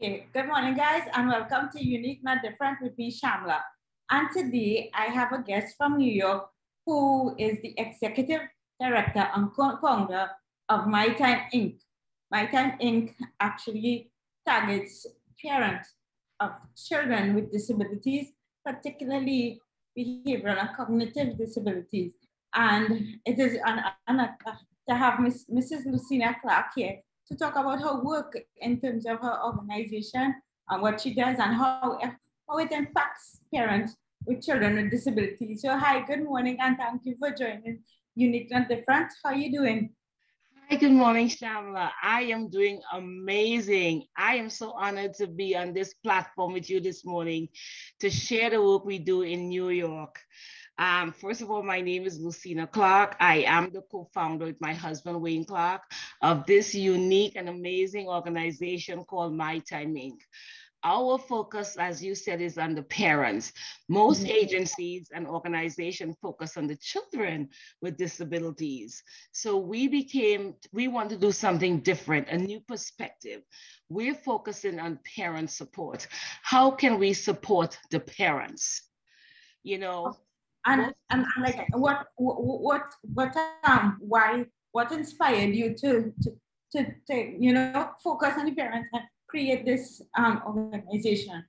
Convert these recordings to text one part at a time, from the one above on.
Okay, good morning, guys, and welcome to Unique Not Different with me, Shamla. And today I have a guest from New York who is the executive director and co-founder of My Time Inc. My Time Inc. actually targets parents of children with disabilities, particularly behavioral and cognitive disabilities. And it is an honor to have Ms. Mrs. Lucina Clarke here to talk about her work in terms of her organization and what she does and how, how it impacts parents with children with disabilities. So hi, good morning, and thank you for joining Unique and Different. How are you doing? Hi, good morning, Shamla. I am doing amazing. I am so honored to be on this platform with you this morning to share the work we do in New York. Um, first of all, my name is Lucina Clarke. I am the co-founder with my husband, Wayne Clarke, of this unique and amazing organization called My Time Inc. Our focus, as you said, is on the parents. Most mm-hmm. agencies and organizations focus on the children with disabilities. So we became, we want to do something different, a new perspective. We're focusing on parent support. How can we support the parents? You know, and, and, like what what what um why what inspired you to to to, to you know focus on the parents and create this um, organization?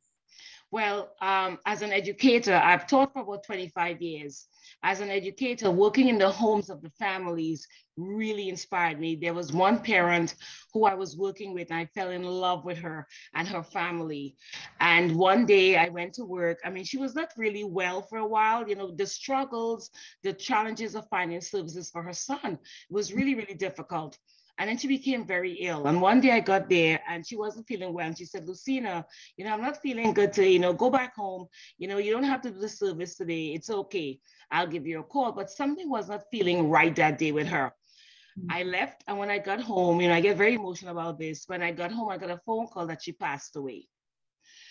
Well, um, as an educator, I've taught for about 25 years. As an educator, working in the homes of the families really inspired me. There was one parent who I was working with, and I fell in love with her and her family. And one day I went to work. I mean, she was not really well for a while. You know, the struggles, the challenges of finding services for her son was really, really difficult. And then she became very ill. And one day I got there and she wasn't feeling well. And she said, Lucina, you know, I'm not feeling good today. you know, go back home. You know, you don't have to do the service today. It's okay. I'll give you a call. But something was not feeling right that day with her. Mm-hmm. I left. And when I got home, you know, I get very emotional about this. When I got home, I got a phone call that she passed away.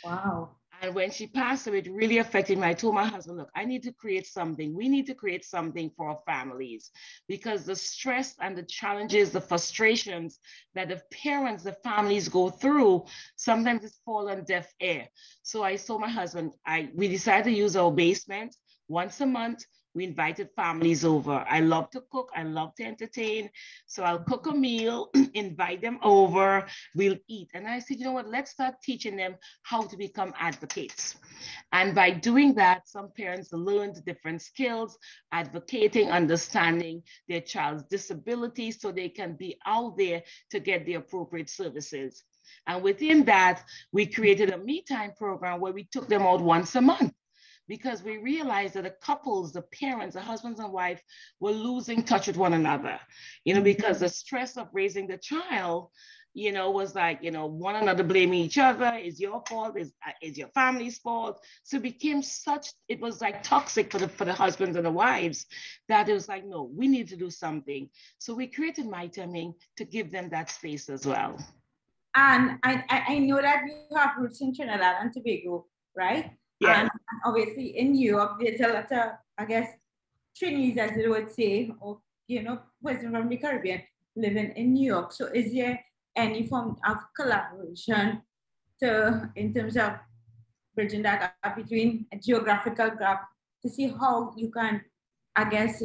Wow. And when she passed away, it really affected me. I told my husband, look, I need to create something. We need to create something for our families because the stress and the challenges, the frustrations that the parents, the families go through, sometimes it's fall on deaf ear. So I told my husband, I we decided to use our basement once a month we invited families over. I love to cook, I love to entertain. So I'll cook a meal, invite them over, we'll eat. And I said, you know what, let's start teaching them how to become advocates. And by doing that, some parents learned different skills, advocating, understanding their child's disability so they can be out there to get the appropriate services. And within that, we created a me time program where we took them out once a month because we realized that the couples, the parents, the husbands and wife were losing touch with one another, you know, because the stress of raising the child, you know, was like, you know, one another blaming each other, is your fault, is, uh, is your family's fault. So it became such, it was like toxic for the, for the husbands and the wives that it was like, no, we need to do something. So we created My Time Inc to give them that space as well. And I, I know that you have roots in Trinidad and Tobago, right? Yeah. And obviously in Europe, there's a lot of, I guess, Trinities, as they would say, or, you know, person from the Caribbean living in New York. So is there any form of collaboration to, in terms of bridging that gap between a geographical gap to see how you can, I guess,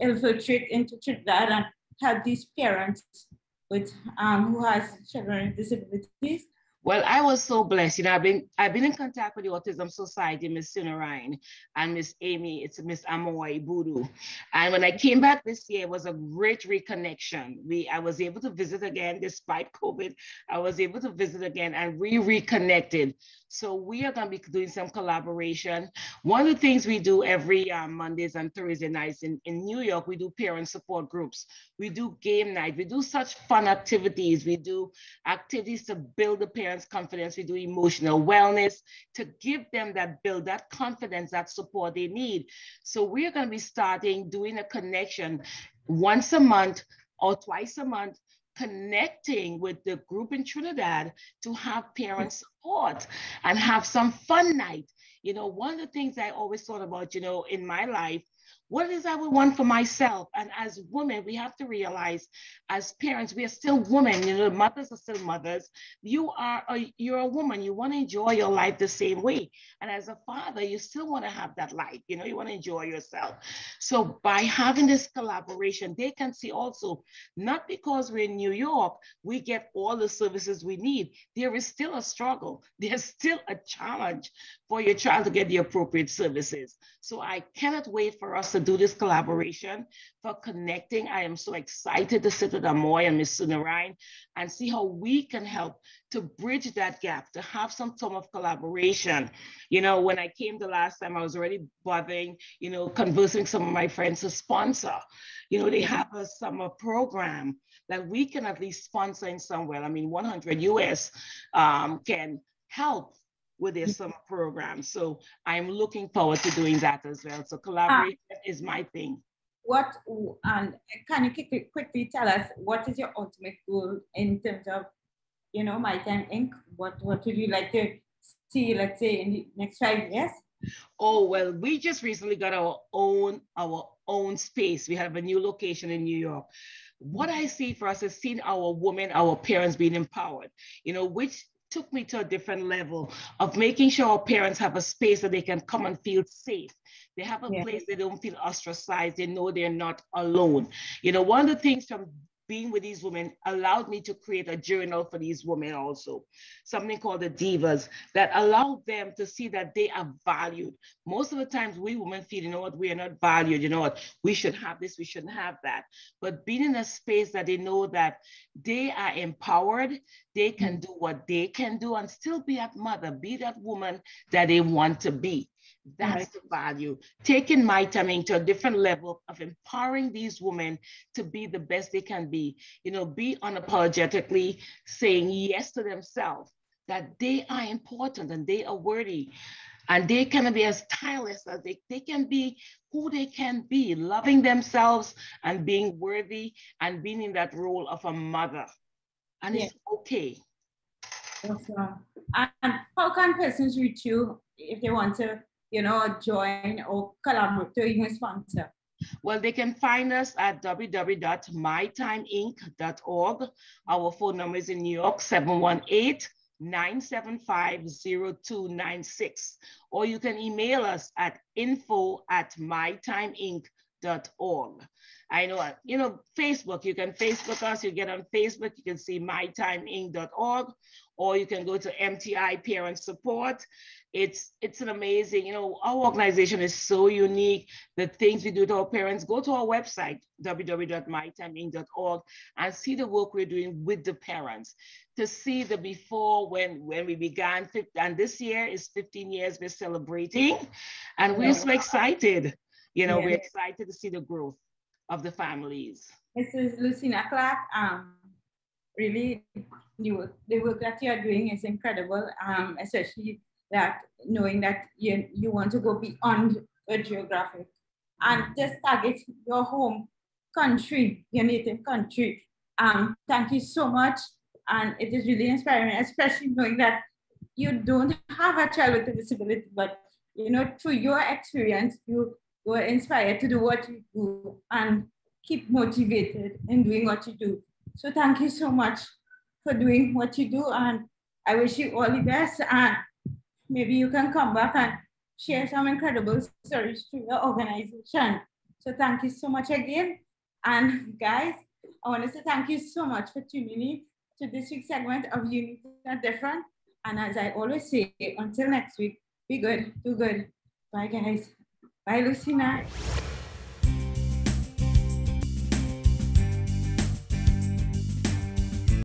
infiltrate into Trinidad and help these parents with um, who has children with disabilities well, I was so blessed. You know, I've been I've been in contact with the Autism Society, Miss Ryan and Miss Amy, it's Miss Amoy Budu. And when I came back this year, it was a great reconnection. We I was able to visit again despite COVID. I was able to visit again and we reconnected. So we are going to be doing some collaboration. One of the things we do every um, Mondays and Thursday nights in, in New York, we do parent support groups. We do game night. We do such fun activities. We do activities to build the parents' confidence. We do emotional wellness to give them that build, that confidence, that support they need. So we're going to be starting doing a connection once a month or twice a month connecting with the group in Trinidad to have parent support and have some fun night. You know, one of the things I always thought about, you know, in my life what is I would want for myself. And as women, we have to realize as parents, we are still women, you know, mothers are still mothers. You are a, you're a woman, you want to enjoy your life the same way. And as a father, you still want to have that life, you know, you want to enjoy yourself. So by having this collaboration, they can see also, not because we're in New York, we get all the services we need. There is still a struggle. There's still a challenge for your child to get the appropriate services. So I cannot wait for us to do this collaboration, for connecting. I am so excited to sit with Amoy and Ms. Sunarine and see how we can help to bridge that gap, to have some form of collaboration. You know, when I came the last time, I was already bothering, you know, conversing some of my friends to sponsor. You know, they have a summer program that we can at least sponsor in some way. I mean, 100 US um, can help with their summer program. So I'm looking forward to doing that as well. So collaboration ah, is my thing. What and can you quickly, quickly tell us what is your ultimate goal in terms of, you know, My Time Inc. What what would you like to see, let's say, in the next five years? Oh well, we just recently got our own our own space. We have a new location in New York what I see for us is seeing our women, our parents being empowered, you know, which took me to a different level of making sure our parents have a space that they can come and feel safe. They have a yeah. place they don't feel ostracized. They know they're not alone. You know, one of the things from being with these women allowed me to create a journal for these women also, something called the divas that allowed them to see that they are valued. Most of the times we women feel, you know what, we are not valued, you know what, we should have this, we shouldn't have that. But being in a space that they know that they are empowered, they can do what they can do and still be that mother, be that woman that they want to be. That's right. the value. Taking My Time Inc to a different level of empowering these women to be the best they can be. You know, be unapologetically saying yes to themselves, that they are important and they are worthy. And they can be as tireless as they, they can be who they can be, loving themselves and being worthy and being in that role of a mother. And yeah. it's okay. Awesome. And how can persons reach you if they want to you know, join or collaborate to even sponsor? Well, they can find us at www.mytimeinc.org. Our phone number is in New York, 718 975 0296. Or you can email us at info at mytimeinc.org. I know, uh, you know, Facebook, you can Facebook us, you get on Facebook, you can see mytimeinc.org, or you can go to MTI Parent Support. It's it's an amazing you know our organization is so unique. The things we do to our parents go to our website www.mytimeinc.org and see the work we're doing with the parents. To see the before when when we began and this year is 15 years we're celebrating and we're so excited. You know yeah. we're excited to see the growth of the families. This is lucina clarke um really the work that you're doing is incredible um especially that knowing that you, you want to go beyond a geographic and just target your home country, your native country. Um, thank you so much. And it is really inspiring, especially knowing that you don't have a child with a disability, but you know, through your experience, you were inspired to do what you do and keep motivated in doing what you do. So thank you so much for doing what you do. And I wish you all the best. And maybe you can come back and share some incredible stories to your organization. So thank you so much again. And guys, I want to say thank you so much for tuning in to this week's segment of Unique and Different. And as I always say, until next week, be good, do good. Bye guys. Bye Lucina.